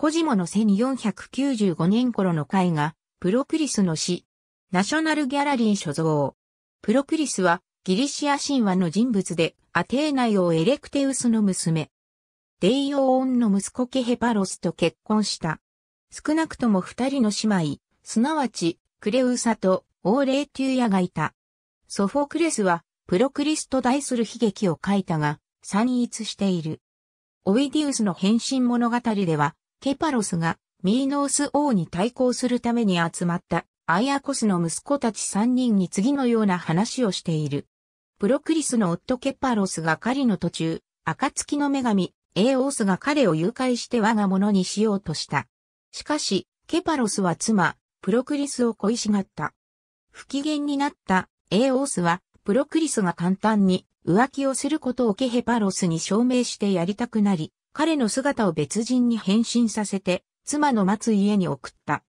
コジモの1495年頃の絵画、プロクリスの詩。ナショナルギャラリー所蔵。プロクリスはギリシア神話の人物で、アテーナイオエレクテウスの娘。デイオーンの息子ケヘパロスと結婚した。少なくとも二人の姉妹、すなわち、クレウサとオーレーテューヤがいた。ソフォクレスは、プロクリスと題する悲劇を書いたが、散逸している。オウィディウスの変身物語では、ケパロスがミーノース王に対抗するために集まったアイアコスの息子たち三人に次のような話をしている。プロクリスの夫ケパロスが狩りの途中、暁の女神、エーオースが彼を誘拐して我が物にしようとした。しかし、ケパロスは妻、プロクリスを恋しがった。不機嫌になったエーオースは、プロクリスが簡単に浮気をすることをケパロスに証明してやりたくなり、彼の姿を別人に変身させて、妻の待つ家に送った。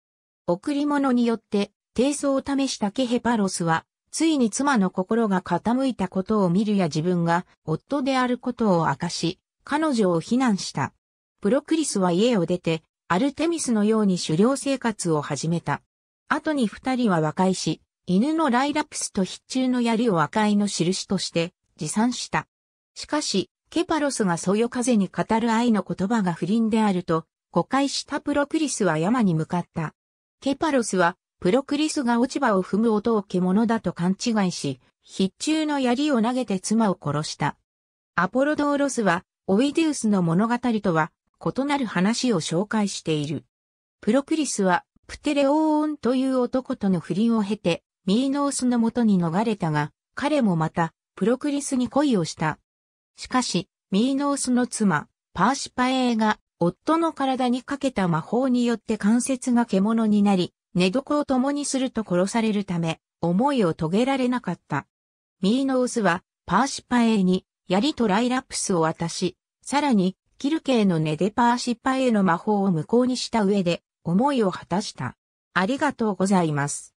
贈り物によって低層を試したケヘパロスは、ついに妻の心が傾いたことを見るや自分が夫であることを明かし、彼女を非難した。プロクリスは家を出て、アルテミスのように狩猟生活を始めた。後に二人は和解し、犬のライラプスと必中の槍を和解の印として持参した。しかし、ケパロスがそよ風に語る愛の言葉が不倫であると、誤解したプロクリスは山に向かった。ケパロスは、プロクリスが落ち葉を踏む音を獣だと勘違いし、必中の槍を投げて妻を殺した。アポロドーロスは、オイデウスの物語とは、異なる話を紹介している。プロクリスは、プテレオーンという男との不倫を経て、ミーノースのもとに逃れたが、彼もまた、プロクリスに恋をした。しかし、ミーノースの妻、パーシパエーが、夫の体にかけた魔法によって関節が獣になり、寝床を共にすると殺されるため、思いを遂げられなかった。ミーノースは、パーシパエーに、槍とライラプスを渡し、さらに、キルケーのネデパーシパエーの魔法を無効にした上で、思いを果たした。ありがとうございます。